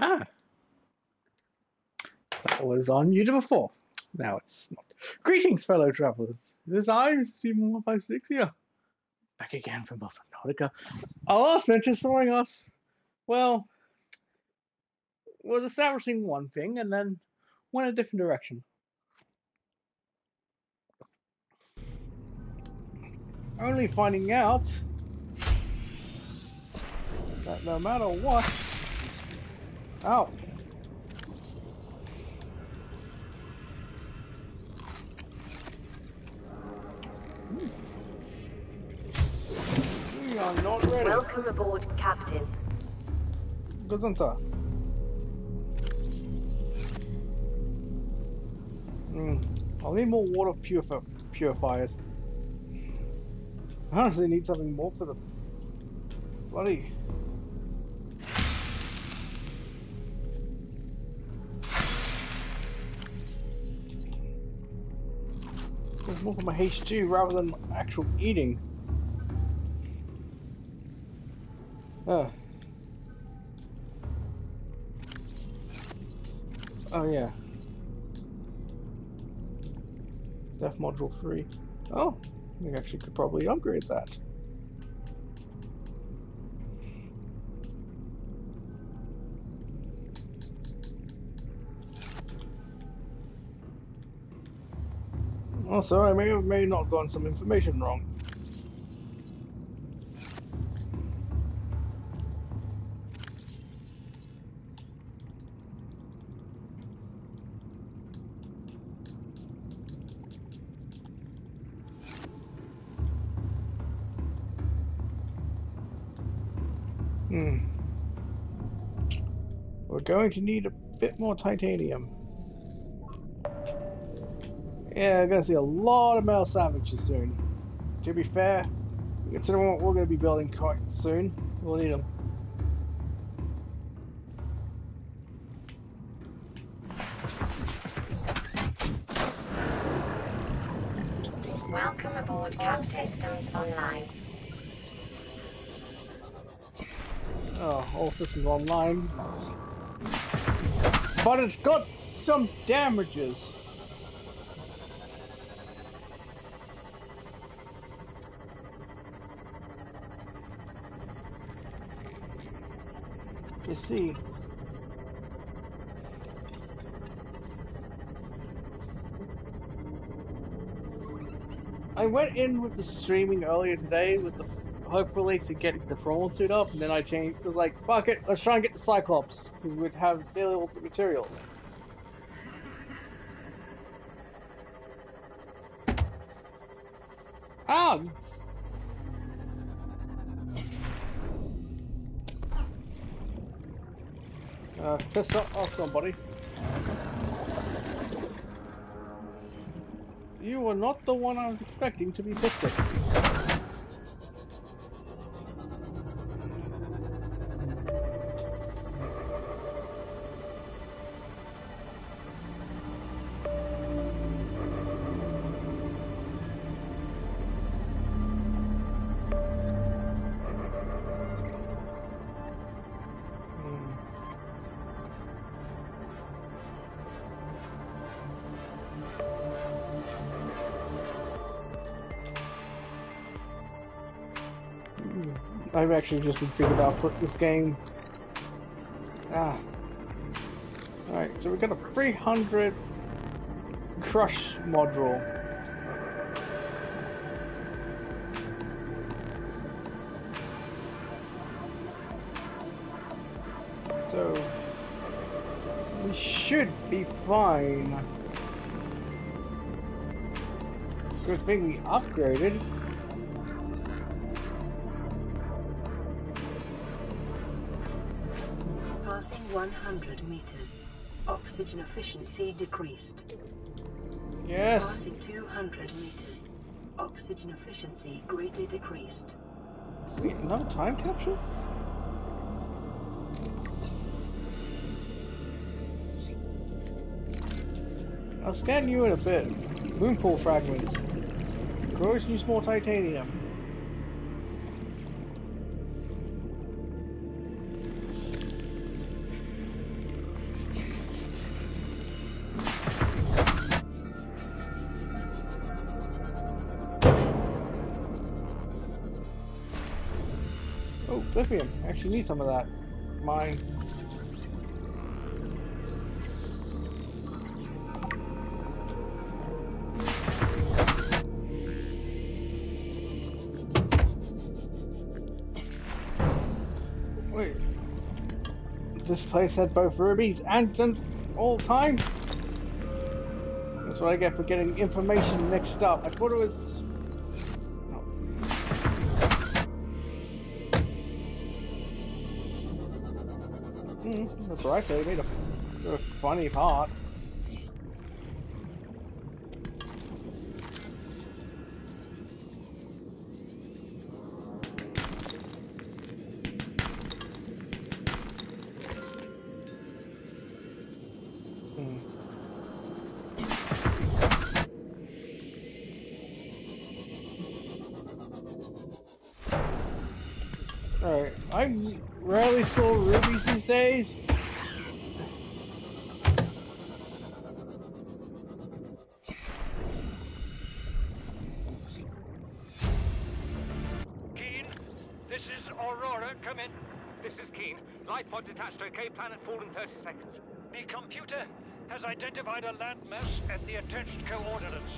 Ah. That was on YouTube before. Now it's not. Greetings, fellow travelers. It is I, Steven 156 here. Back again from Los Nautica. Our last venture sawing us, well, was establishing one thing and then went a different direction. Only finding out that no matter what. Oh. We are not ready. Welcome aboard, Captain. Gesundheit. Mm. I'll need more water purif purifiers. I honestly need something more for the bloody. More for my H2 rather than actual eating. Ah. Oh yeah. Depth module 3. Oh, we actually could probably upgrade that. Also, I may have may not gotten some information wrong. Hmm. We're going to need a bit more titanium. Yeah, we're gonna see a lot of metal sandwiches soon. To be fair, considering what we're gonna be building quite soon, we'll need them. Welcome aboard, Cap Systems Online. Oh, all systems online. But it's got some damages. See. I went in with the streaming earlier today with the hopefully to get the prawn suit up, and then I changed. Was like, fuck it, let's try and get the Cyclops we'd have available materials. Piss off somebody. You were not the one I was expecting to be pissed at. I've actually just been thinking about this game. Ah. Alright, so we've got a 300 crush module. So we should be fine. Good thing we upgraded. 100 meters. Oxygen efficiency decreased. Yes. Passing 200 meters. Oxygen efficiency greatly decreased. Wait, another time capsule? I'll scan you in a bit. Moonpool fragments. Corrosion use more titanium. Lithium. I actually need some of that. Mine. Wait. This place had both rubies and and all time? That's what I get for getting information mixed up. I thought it was... that's I say. They made a, a funny part. Fall in 30 seconds. The computer has identified a landmass at the attached coordinates.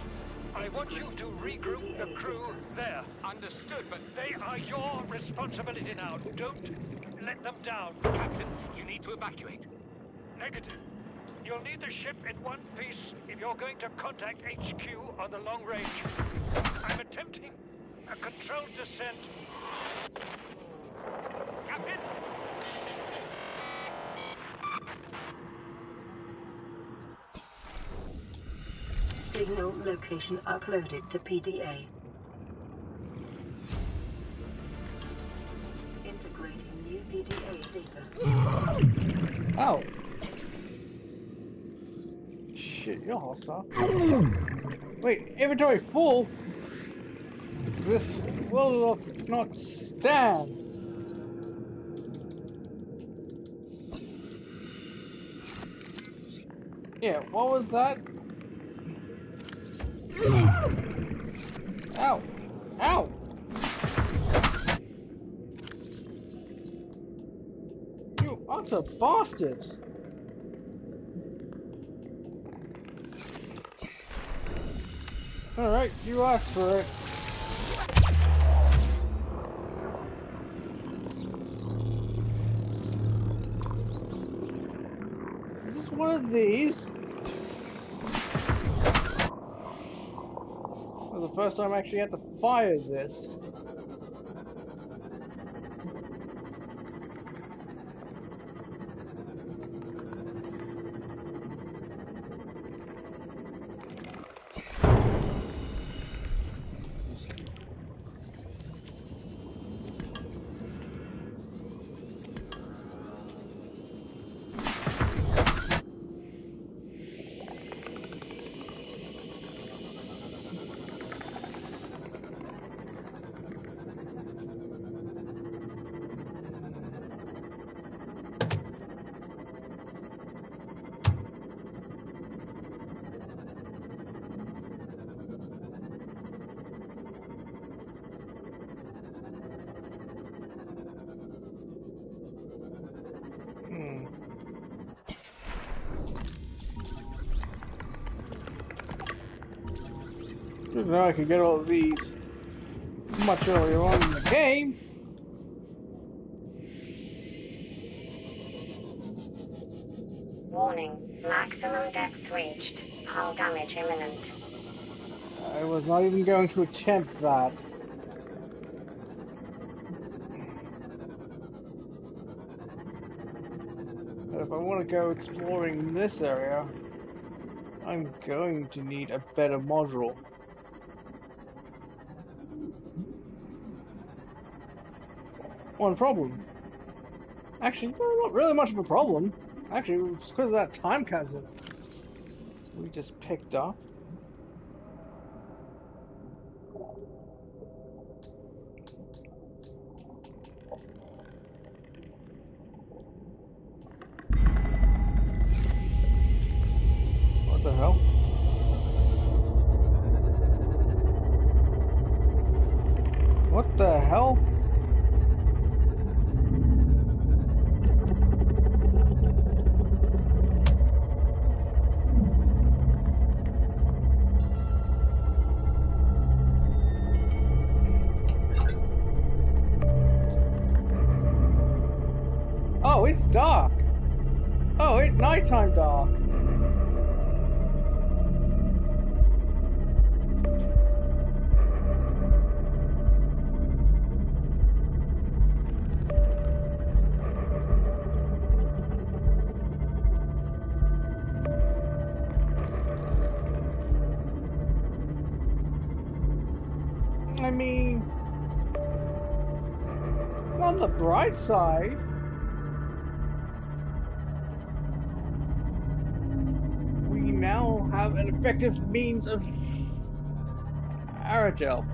I want you to regroup the crew there. Understood, but they are your responsibility now. Don't let them down. Captain, you need to evacuate. Negative. You'll need the ship in one piece if you're going to contact HQ on the long range. I'm attempting a controlled descent. Captain! Signal location uploaded to PDA. Integrating new PDA data. Oh. Shit, you're hostile. Wait, inventory full? This will not stand. Yeah, what was that? Ow! Ow! You utter bastard! Alright, you asked for it. Is this one of these? First time I actually had to fire this. Know I could get all of these much earlier on in the game. Warning, maximum depth reached. Hull damage imminent. I was not even going to attempt that. But if I want to go exploring this area, I'm going to need a better module. One problem. Actually, well, not really much of a problem. Actually, it's because of that time chasm we just picked up. The bright side, we now have an effective means of aerogel.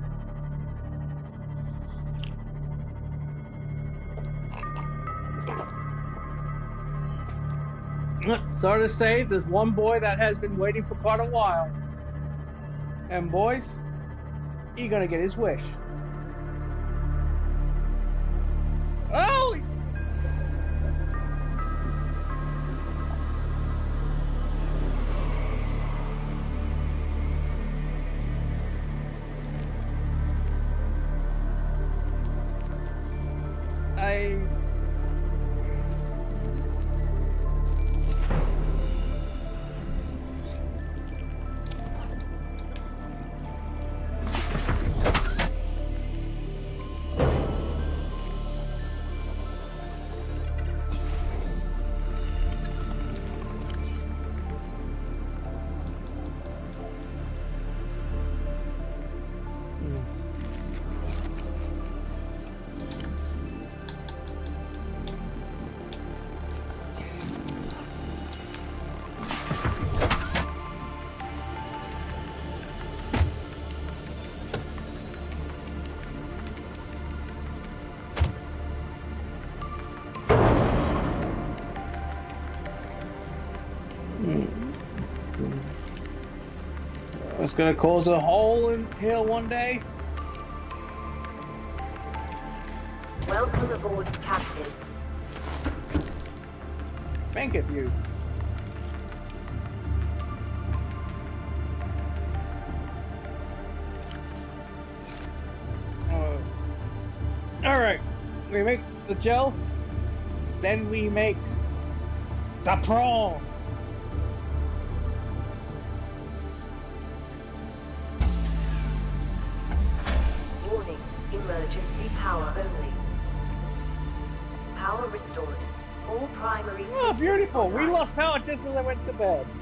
Sorry to say, there's one boy that has been waiting for quite a while. And boys, he gonna get his wish. Gonna cause a hole in here one day. Welcome aboard, Captain. Thinketh you. Uh, all right, we make the gel, then we make the prawn. To bed.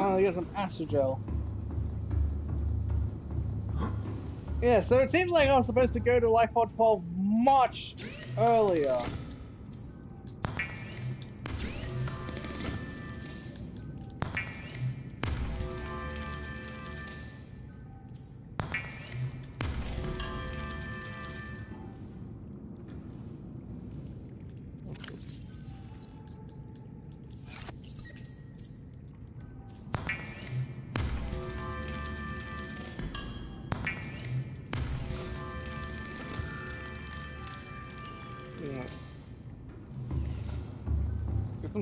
Oh, Finally get some astrogel. Yeah, so it seems like I was supposed to go to Life Pod 12 much earlier.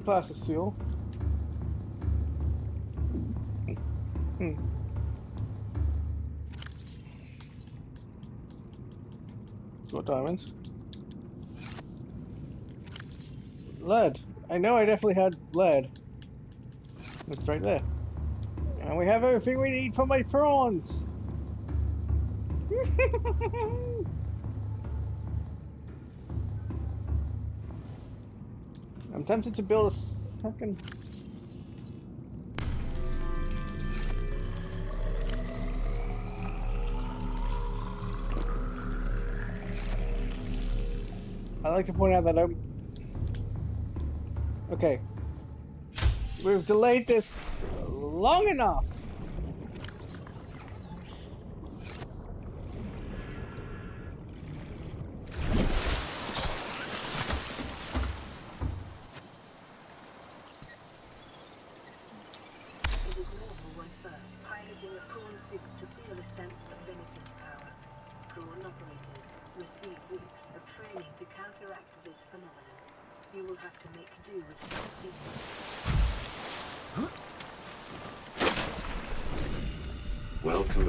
Some plastic seal. Hmm. What diamonds? Lead. I know I definitely had lead. It's right there. And we have everything we need for my prawns. tempted to build a second. I like to point out that I'm. Okay. We've delayed this long enough.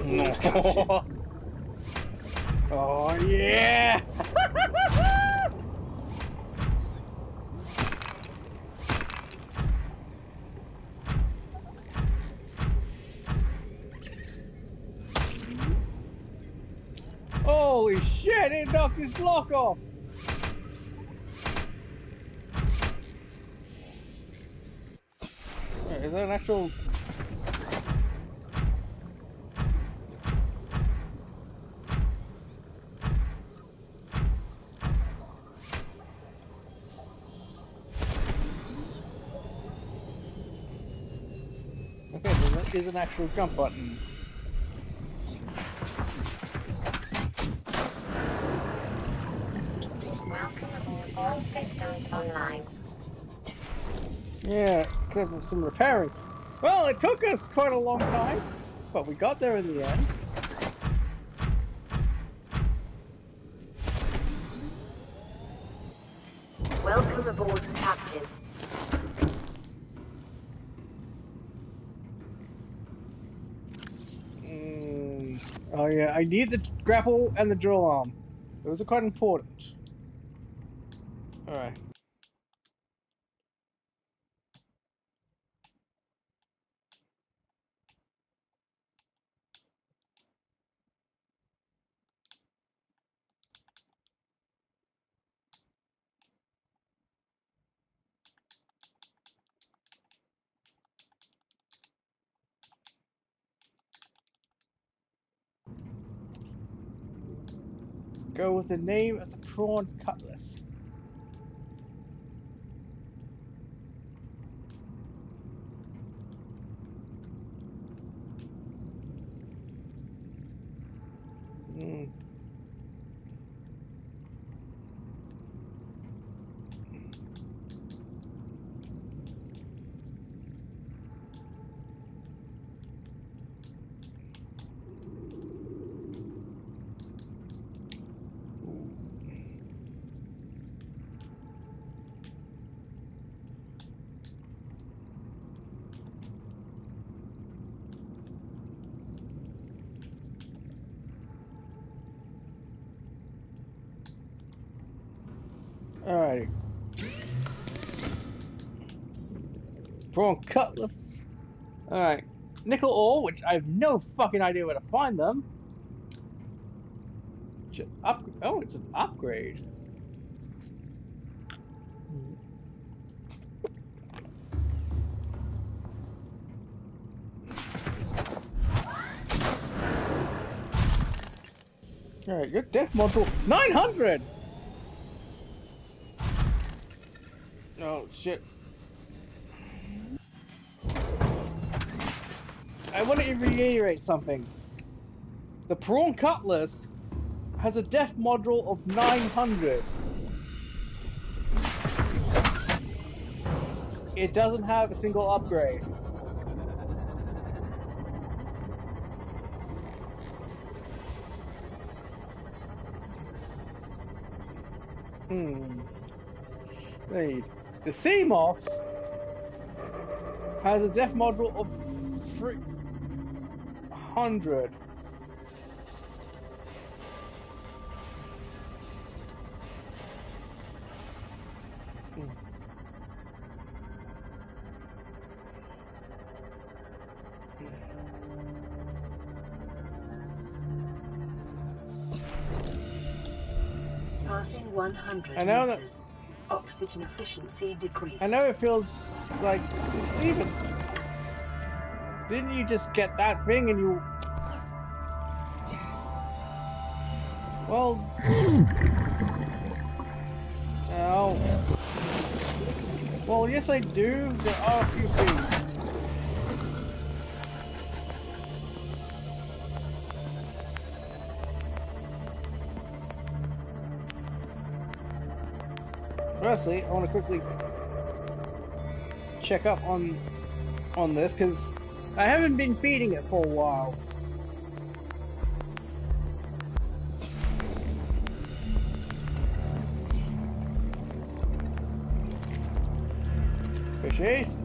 Oh yeah! Holy shit! It knocked his block off. Wait, Is that an actual is an actual jump button. Welcome. All systems online. Yeah, except for some repairing. Well, it took us quite a long time, but we got there in the end. Need the grapple and the drill arm. Those are quite important. Alright. Go with the name of the prawn cutlass. Hmm. Alrighty. Alright. Nickel ore, which I have no fucking idea where to find them. Up oh, it's an upgrade. Alright, your depth module 900! Oh shit. I want to reiterate something. The prawn cutlass has a depth module of 900. It doesn't have a single upgrade. Hmm. Wait. The Seamoth has a depth module of 300. Hmm. Passing 100 I know that- Oxygen efficiency decreased. I know it feels like it's even. Didn't you just get that thing and you? Well. Oh. Well, yes, I do. There are a few things. Firstly, I want to quickly check up on on this because I haven't been feeding it for a while. Fishies?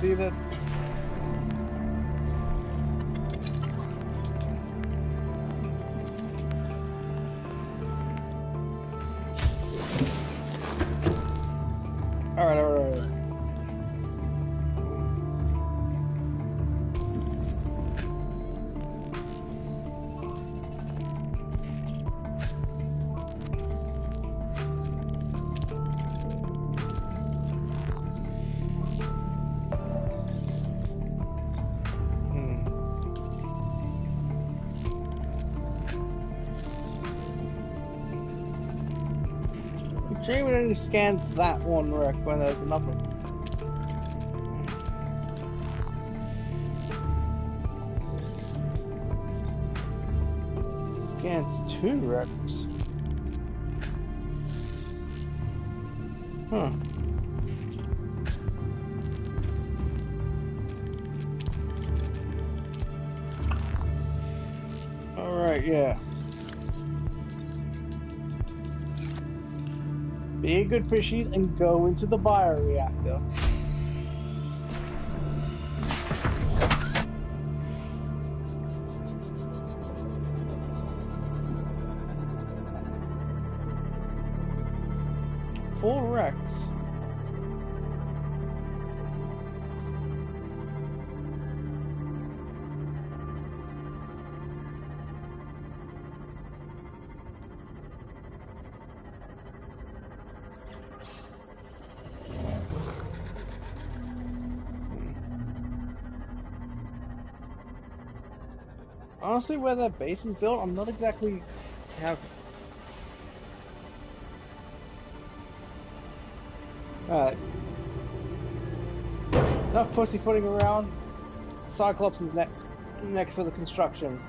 See that. It only scans that one wreck when there's another. Scans two wrecks. Huh. Good fishies and go into the bioreactor. Where that base is built, I'm not exactly how. Alright. Enough pussyfooting around. Cyclops is ne next for the construction.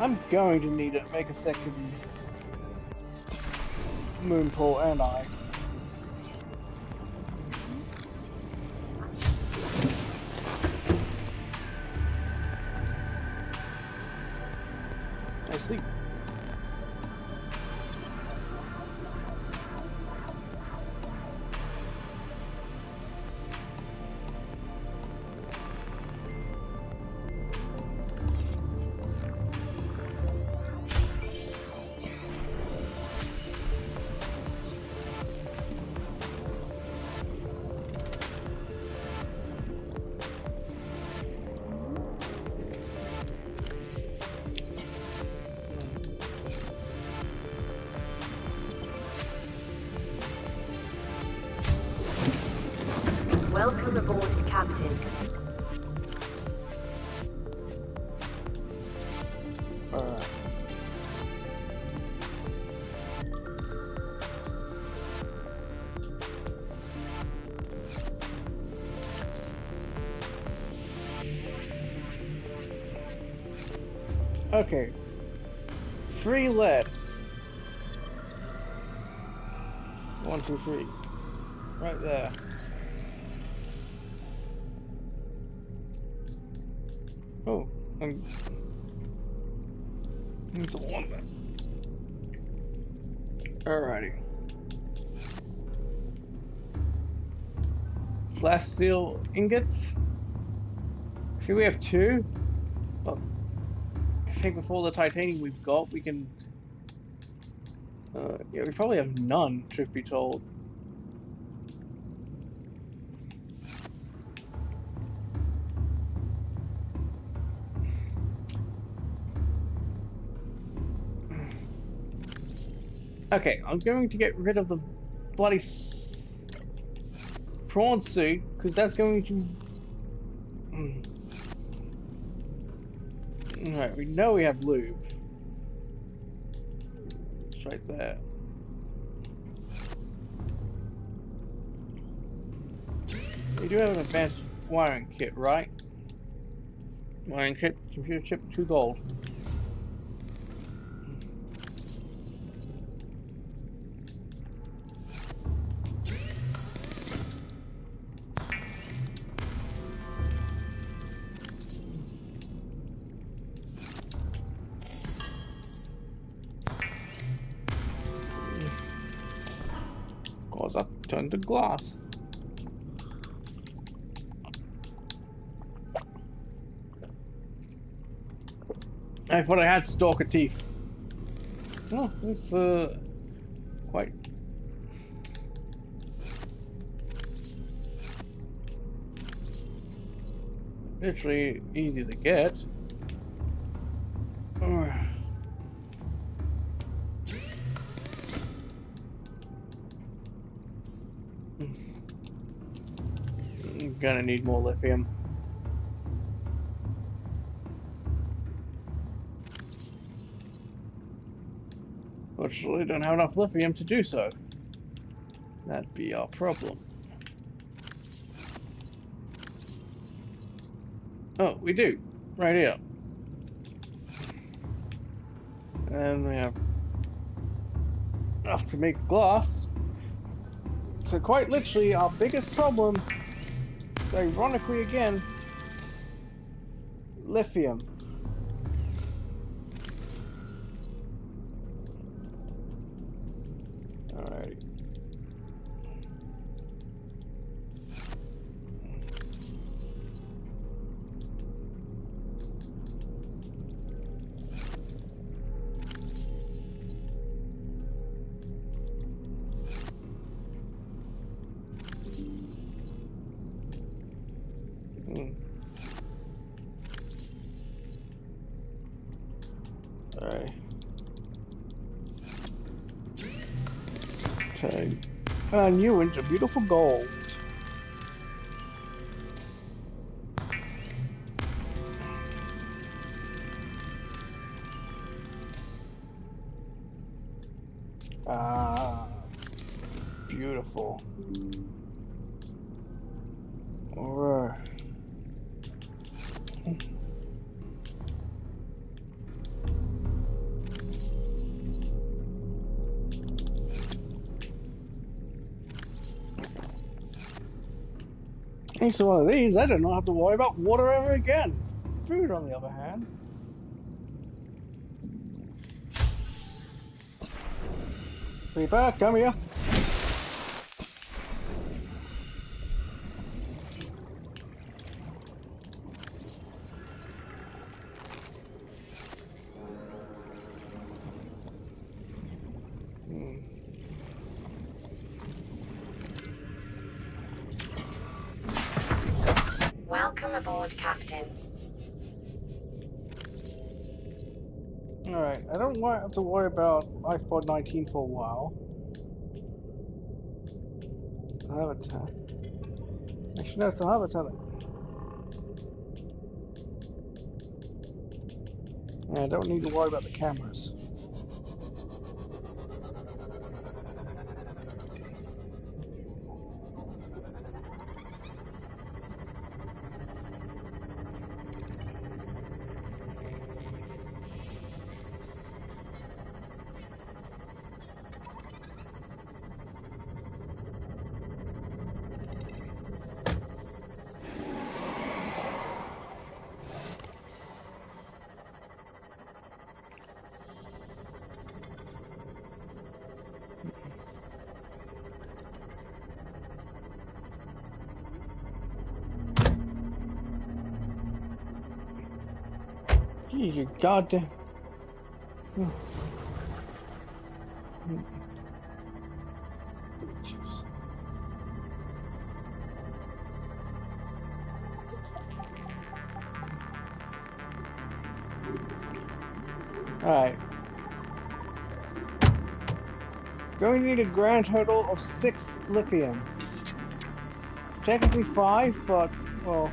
I'm going to need to make a second moon pool and. I Captain. Okay. Free lead. One, two, three. Right there. Plasteel ingots. Should we have two? But I think with all the titanium we've got, we can. Uh, yeah, we probably have none, truth be told. Okay, I'm going to get rid of the bloody prawn suit, because that's going to... Mm. Alright, we know we have lube. It's right there. We do have an advanced wiring kit, right? Wiring kit, computer chip, two gold. Glass. I thought I had stalker teeth. Oh, it's uh quite literally easy to get. Gonna need more lithium. Fortunately, don't have enough lithium to do so. That'd be our problem. Oh, we do. Right here. And we have enough to make glass. So quite literally, our biggest problem, ironically again, lithium. Turn you into beautiful gold. Thanks to one of these, I don't have to worry about water ever again. Food, on the other hand. Reaper, come here. Welcome aboard, Captain. Alright, I don't want have to worry about Lifeboat 19 for a while. Habitat. Actually, no, it's the habitat. Yeah, I don't need to worry about the cameras. You goddamn. Alright. Going to need a grand total of six lithium. Technically five, but, well,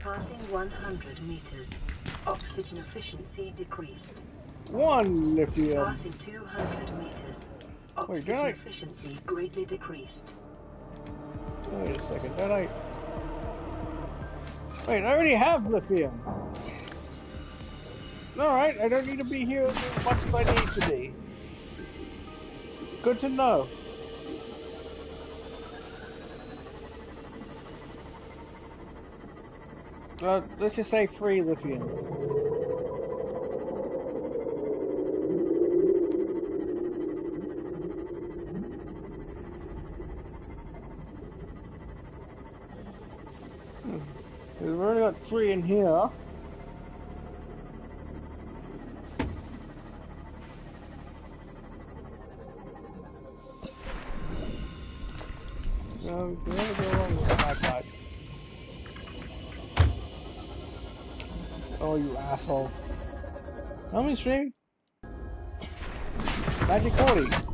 Passing 100 meters. Oxygen efficiency decreased. one lithium. Passing 200 meters. Wait, Oxygen did I- efficiency greatly decreased. Wait a second, don't I? Wait, I already have lithium. Alright, I don't need to be here as much as I need to be. Good to know. Uh, let's just say free lithium. Oh, you asshole. How many stream? Magic 40.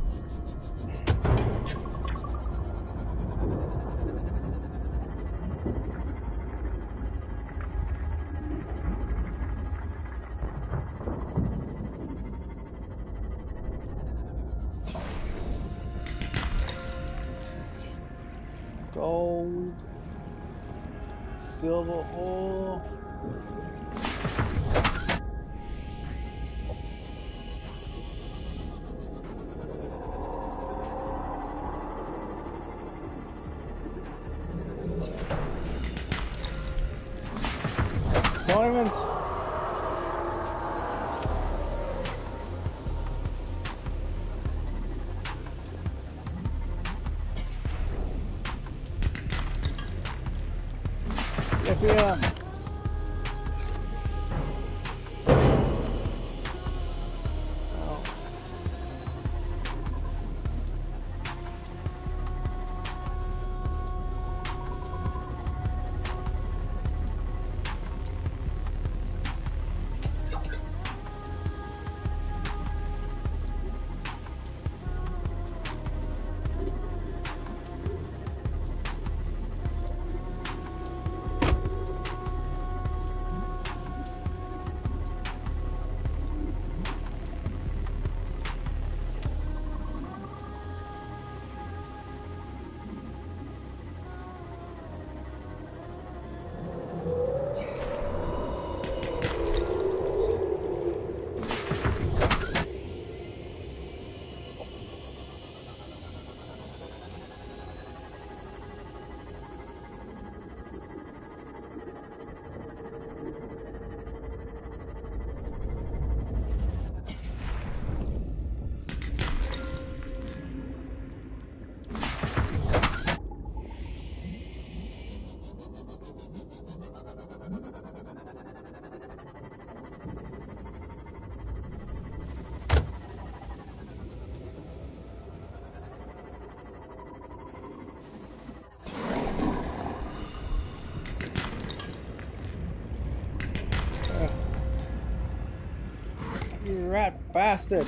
Bastard.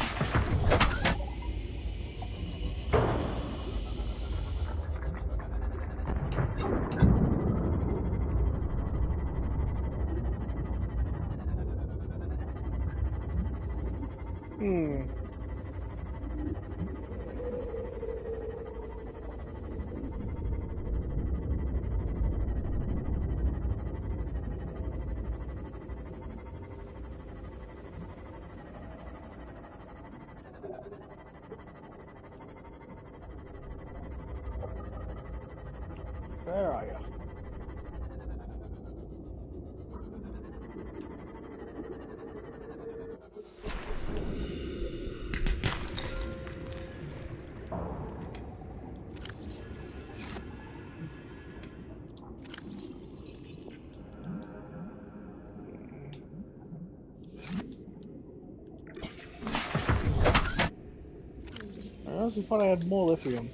I thought I had more lithium.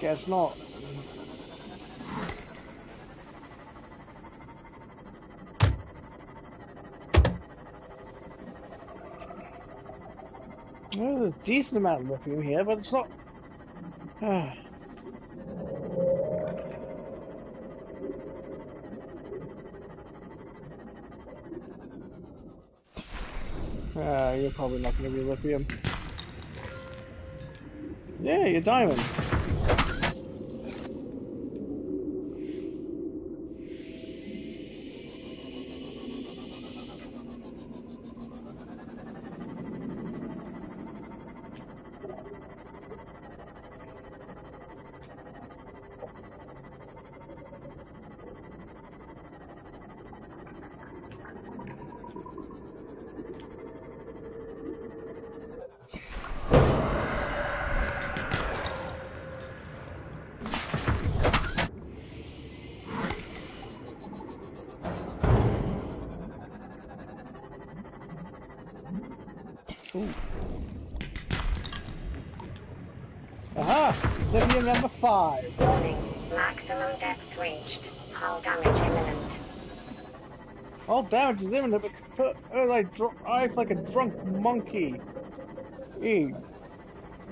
Guess not. There's a decent amount of lithium here, but it's not. Ah, you're probably not going to be lithium. Yeah, you're diamond. But put oh, like a drunk monkey. E.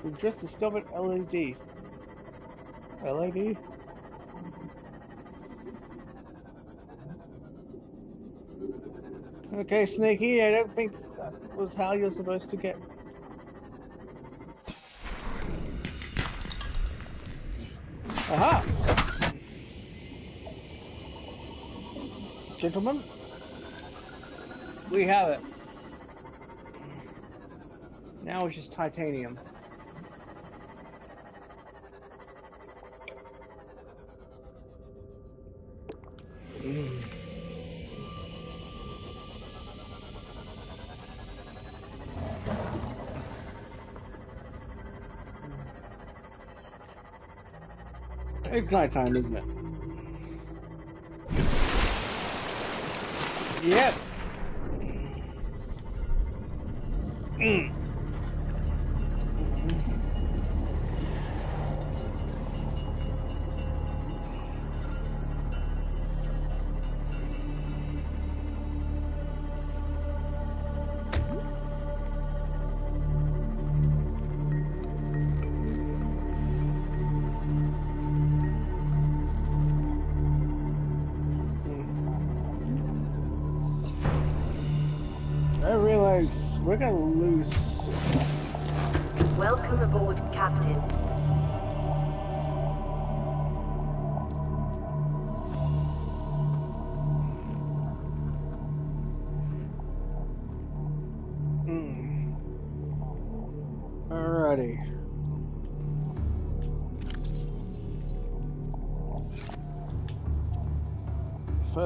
We just discovered LED. LED? Okay, Snaky, I don't think that was how you're supposed to get. Aha! Gentlemen, we have it. Now it's just titanium. It's nighttime, isn't it? Yep.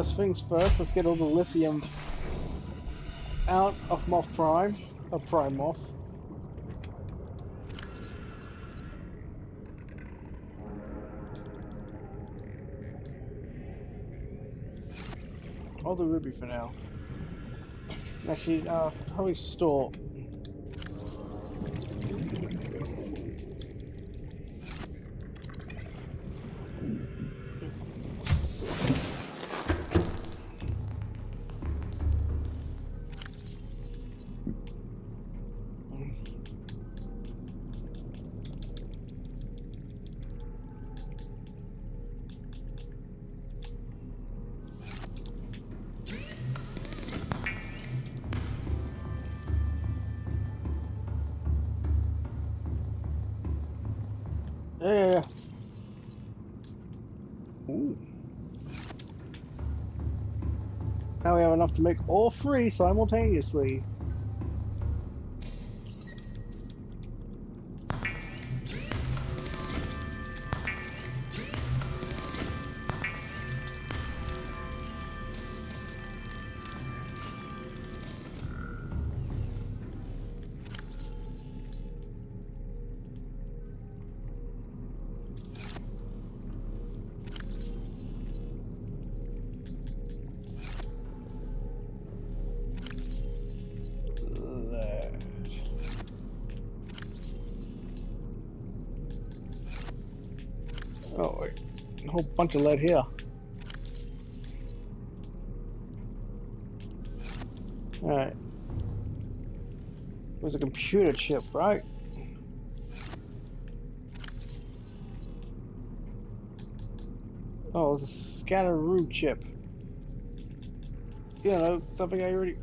First things first, let's get all the lithium out of Moth Prime, of Prime Moth. All the ruby for now. Actually, uh, probably store. Have enough to make all three simultaneously. Bunch of lead here. Alright. It was a computer chip, right? Oh, it was a Scatteroo chip. You know, something I already.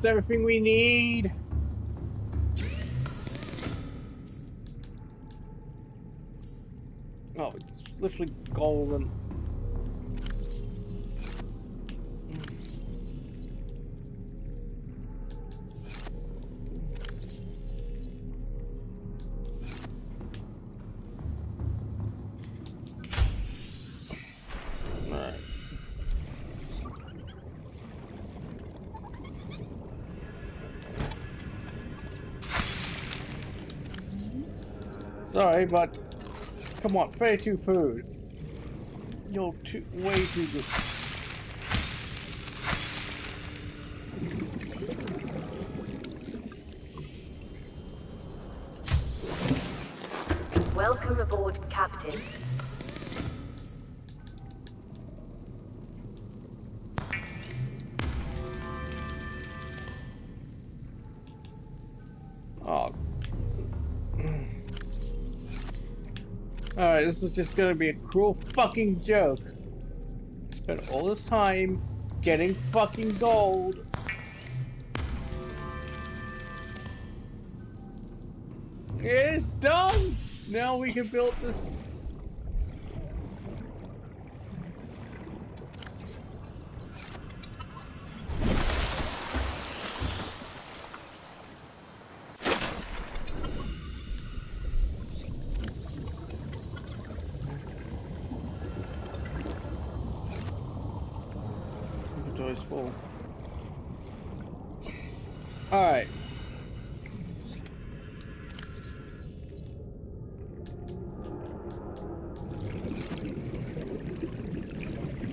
Almost everything we need. Oh, it's literally golden. Sorry, but come on, 32 food. You're too, way too good. Welcome aboard, Captain. This is just gonna be a cruel fucking joke. Spent all this time getting fucking gold. It's done! Now we can build this. Inventory's full. Alright.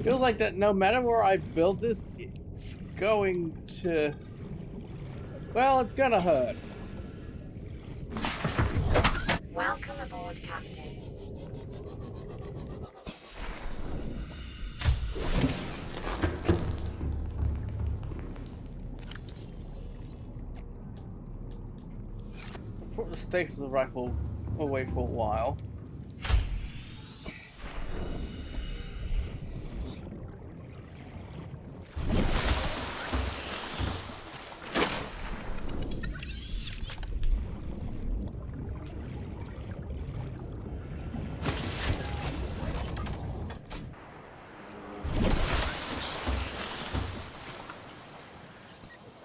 Feels like that no matter where I build this, it's going to... Well, it's gonna hurt. Welcome aboard, Captain. Put the stakes of the rifle away for a while.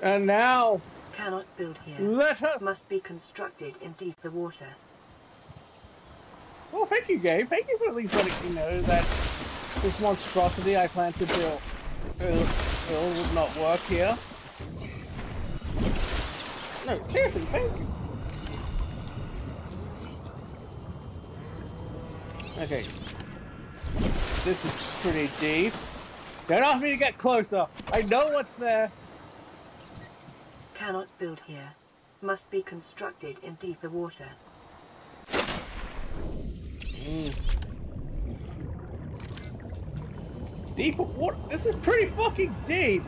And now, Cannot build here. let us Must be constructed in deep the water. Well, thank you, Gabe. Thank you for at least letting me know that this monstrosity I plan to build will, would not work here. No, seriously, thank you. Okay. This is pretty deep. Don't ask me to get closer. I know what's there. Cannot build here. Must be constructed in deeper water. Deep water. This is pretty fucking deep.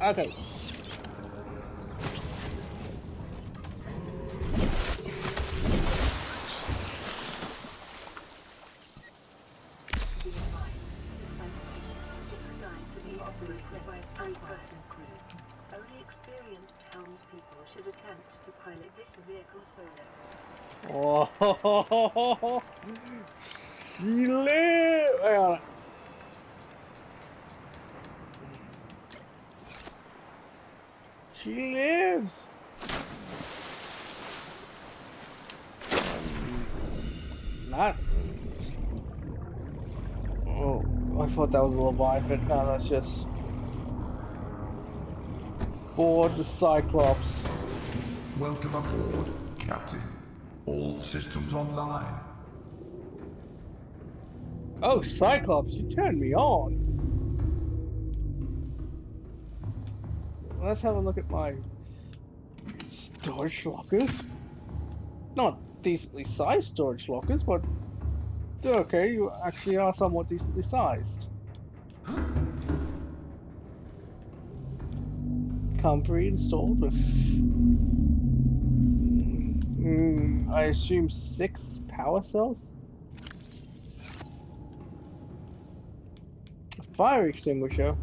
Okay. Oh, she on. She lives. Not. Oh, I thought that was a Leviathan. No, that's just. Board the Cyclops. Welcome aboard, Captain. All systems online. Oh, Cyclops, you turned me on. Let's have a look at my storage lockers. Not decently sized storage lockers, but okay. You actually are somewhat decently sized. Comfrey installed with, mm, I assume, six power cells. Fire extinguisher.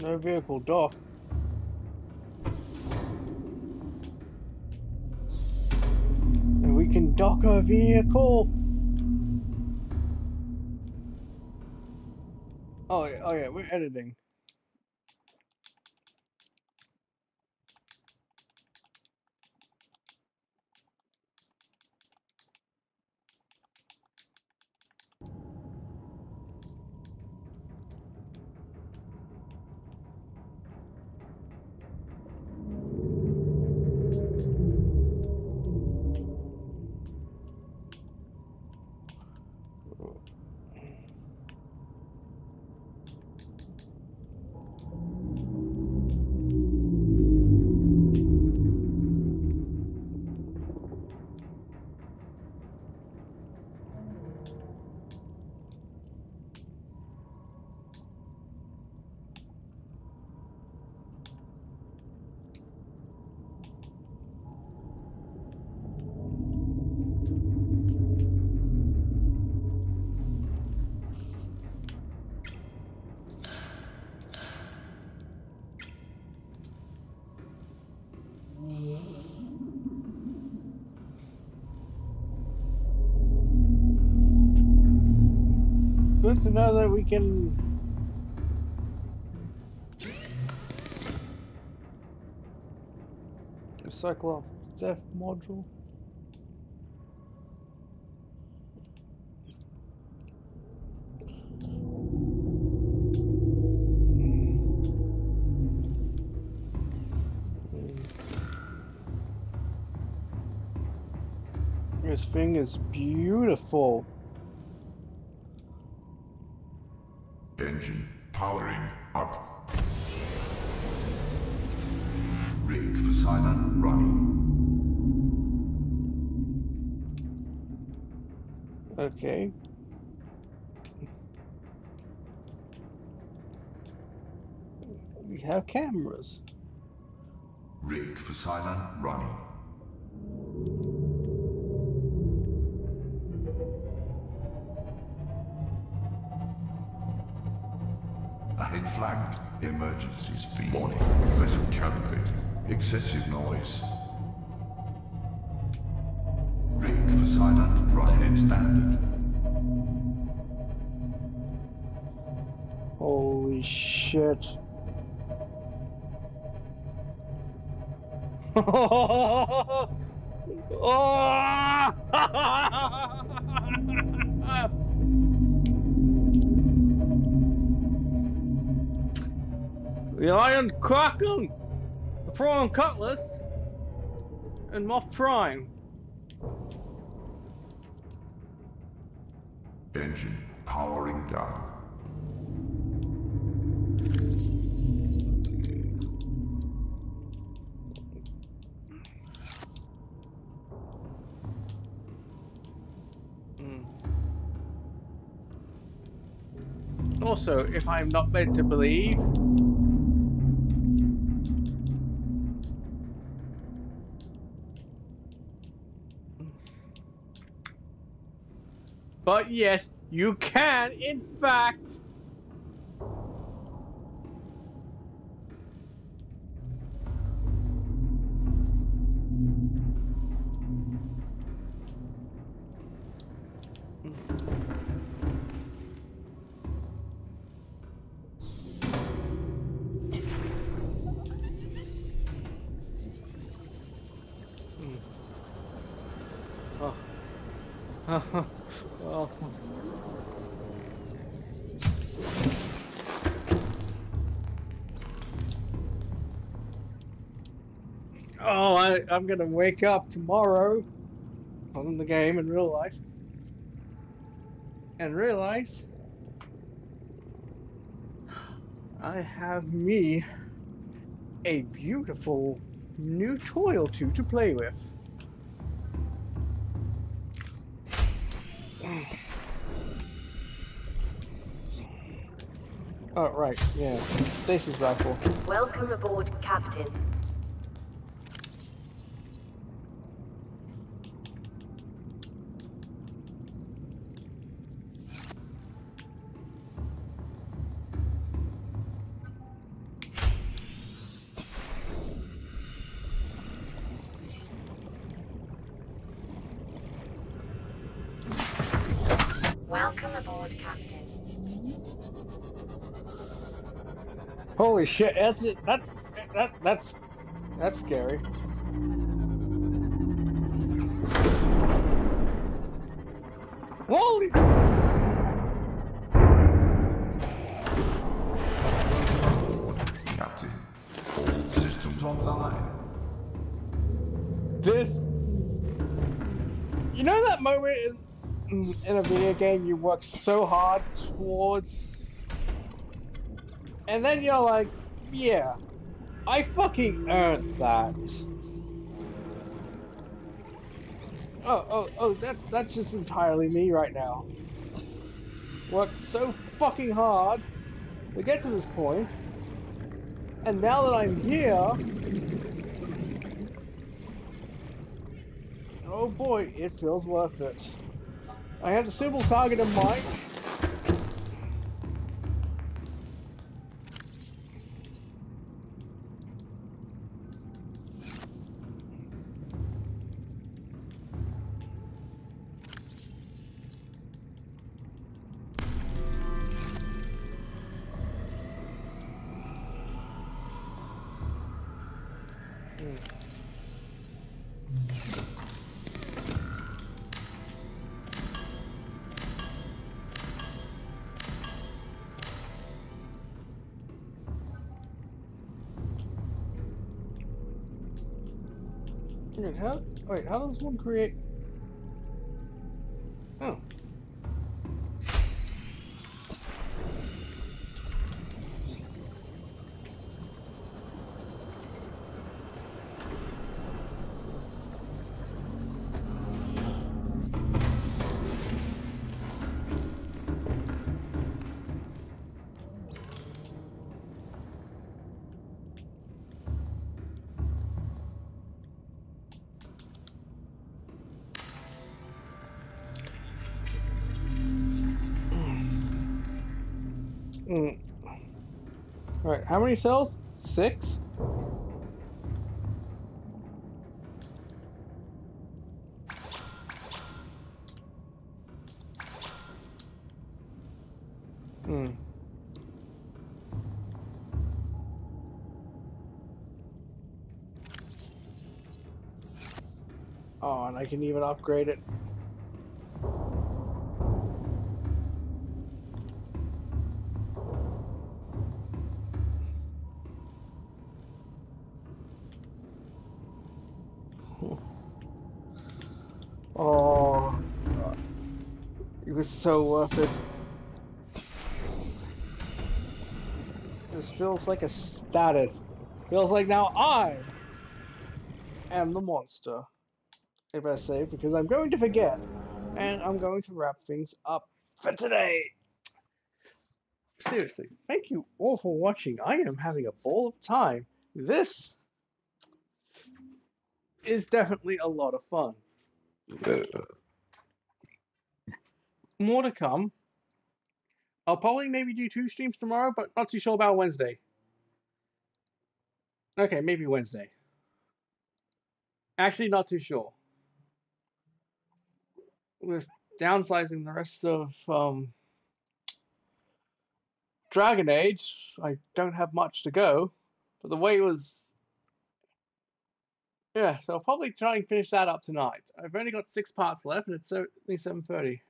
No vehicle dock. And we can dock a vehicle. Oh, oh yeah, we're editing. Good to know that we can. Off Depth module. This thing is beautiful. Engine powering up. Rig for silent running. Okay. We have cameras. Rig for silent running. Emergency speed. Warning. Vessel calibrated. Excessive noise. Rig for silent. Ahead standard. Holy shit. Oh. the Iron Kraken, the Prawn Cutlass, and Moth Prime. Engine powering down. Hmm. Also, if I'm not meant to believe, but yes, you can, in fact, I'm gonna wake up tomorrow on the game in real life and realize I have me a beautiful new toy or two to play with. Oh, right, yeah. Stasis rifle. Welcome aboard, Captain. Holy shit, that's it. That, that, that's, that's scary. Holy! Captain. All systems online. This. You know that moment in, in a video game you work so hard towards, and then you're like, yeah, I fucking earned that. Oh, oh, oh, that, that's just entirely me right now. Worked so fucking hard to get to this point, and now that I'm here, Oh boy, it feels worth it. I have a simple target in mind. How, does one create... How cells? Six? Hmm. Oh, and I can even upgrade it. So worth it. This feels like a status. Feels like now I am the monster. If I say because I'm going to forget, and I'm going to wrap things up for today. Seriously, thank you all for watching. I am having a ball of time. This is definitely a lot of fun more to come. I'll probably maybe do two streams tomorrow, but not too sure about Wednesday. Okay, maybe Wednesday. Actually, not too sure. With downsizing the rest of um, Dragon Age, I don't have much to go. But the way was... Yeah, so I'll probably try and finish that up tonight. I've only got six parts left, and it's only 7.30.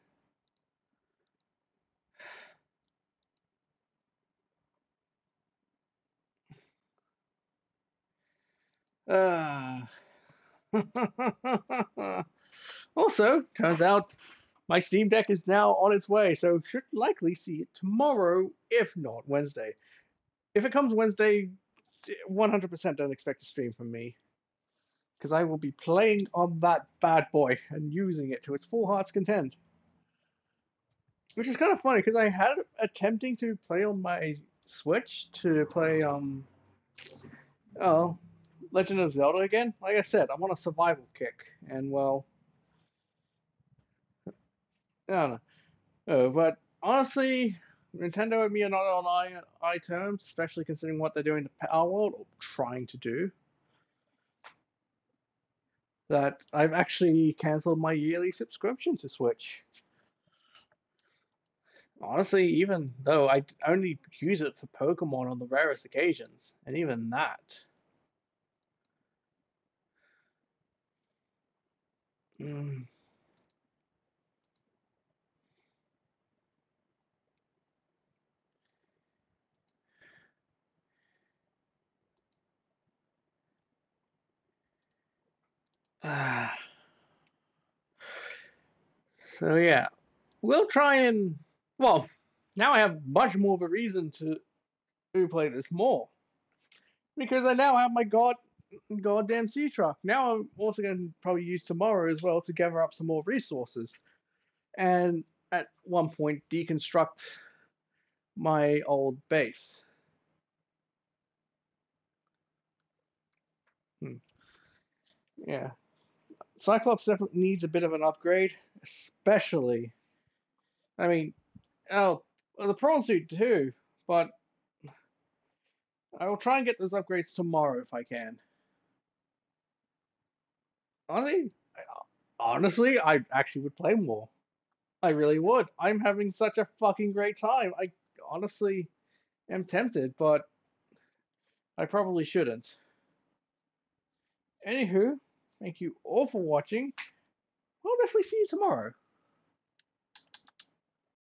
Uh. also, turns out my Steam Deck is now on its way, so should likely see it tomorrow, if not Wednesday. If it comes Wednesday, 100% don't expect a stream from me because I will be playing on that bad boy and using it to its full heart's content. Which is kind of funny because I had attempting to play on my Switch to play um oh Legend of Zelda again. Like I said, I'm on a survival kick, and well, I don't know. Oh, but honestly, Nintendo and me are not on eye, eye terms, especially considering what they're doing to Palworld, or trying to do that I've actually cancelled my yearly subscription to Switch. Honestly, even though I only use it for Pokemon on the rarest occasions, and even that. Ah. so yeah, we'll try and well, now I have much more of a reason to replay this more because I now have my god goddamn sea truck. Now I'm also going to probably use tomorrow as well to gather up some more resources, and at one point deconstruct my old base. Hmm. Yeah. Cyclops definitely needs a bit of an upgrade, especially. I mean, oh, well, the prawn suit too, but I will try and get those upgrades tomorrow if I can. Honestly, honestly, I actually would play more. I really would. I'm having such a fucking great time. I honestly am tempted, but I probably shouldn't. Anywho, Thank you all for watching. I'll definitely see you tomorrow.